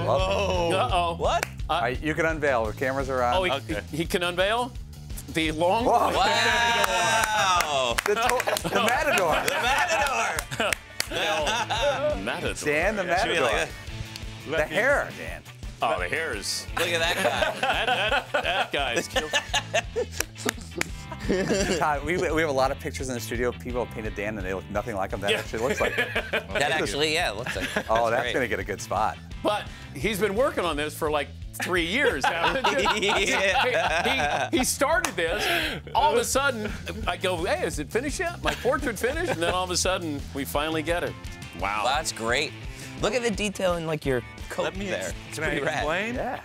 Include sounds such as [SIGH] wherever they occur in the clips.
I love it. Uh oh. What? All right, you can unveil. The cameras are on. Oh, he, Okay. he, he can unveil the long. Whoa. Wow. [LAUGHS] The, to- the Matador. the Matador. Matador. Dan, the Should Matador. like a- the hair, Dan. Oh, the hairs. look at that guy. [LAUGHS] That, that, that guy's killed. [LAUGHS] Todd, we, we have a lot of pictures in the studio of people who painted Dan and they look nothing like him. That Yeah. actually looks like him. That actually, yeah, looks like. Oh, that's great. going to get a good spot. But he's been working on this for like three years. haven't? Yeah. [LAUGHS] he, he started this. All of a sudden, I go, hey, is it finished yet? My portrait finished? And then all of a sudden, we finally get it. Wow. That's great. Look at the detail in like your coat Let me there. It's Can I pretty rad. explain? Yeah.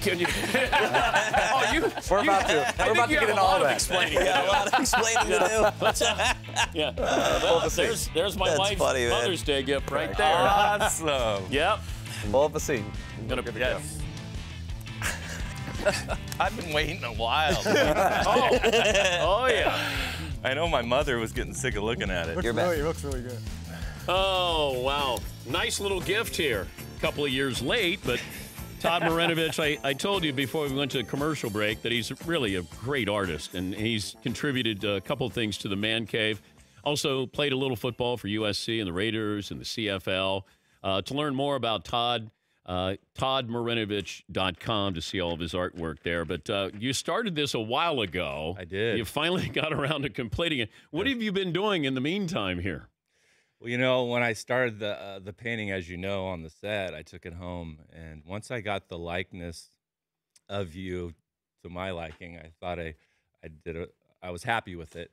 Can you? [LAUGHS] oh, you. We're you- about to- we're think about to get have into all of that. Explaining. [LAUGHS] Yeah, a lot of explaining to do. [LAUGHS] Yeah. Well, there's, there's my That's wife's funny. Mother's Day gift right there. Awesome. Yep. Pull up a scene. Gonna Yes. [LAUGHS] I've been waiting a while. [LAUGHS] Oh. oh yeah. I know my mother was getting sick of looking at it. You're back. looks really good. Oh wow. Nice little gift here. A couple of years late, but Todd Marinovich, I, I told you before we went to a commercial break that he's really a great artist, and he's contributed a couple of things to the Man Cave. Also played a little football for USC and the Raiders and the CFL. Uh, to learn more about Todd, uh, toddmarinovich.com to see all of his artwork there. But uh, you started this a while ago. I did. You finally [LAUGHS] got around to completing it. What have you been doing in the meantime here? Well, you know, when I started the uh, the painting, as you know, on the set, I took it home, and once I got the likeness of you to my liking, I thought I I did a, I was happy with it.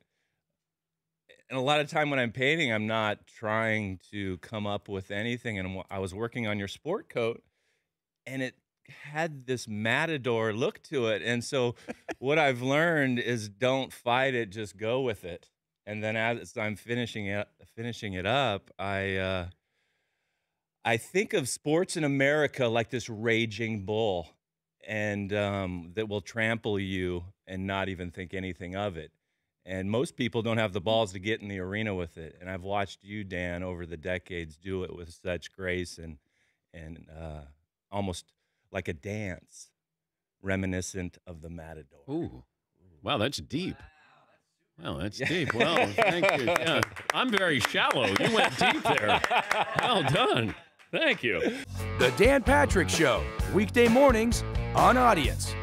And a lot of time when I'm painting, I'm not trying to come up with anything. And I was working on your sport coat, and it had this matador look to it. And so, [LAUGHS] what I've learned is don't fight it, just go with it. And then as I'm finishing it, finishing it up, I uh, I think of sports in America like this raging bull, and um, that will trample you and not even think anything of it. And most people don't have the balls to get in the arena with it. And I've watched you, Dan, over the decades do it with such grace and and uh, almost like a dance, reminiscent of the matador. Ooh, wow, that's deep. Wow, that's deep. Well, thank you. [LAUGHS] Yeah, I'm very shallow. You went deep there. Well done. Thank you. The Dan Patrick Show, weekday mornings on Audience.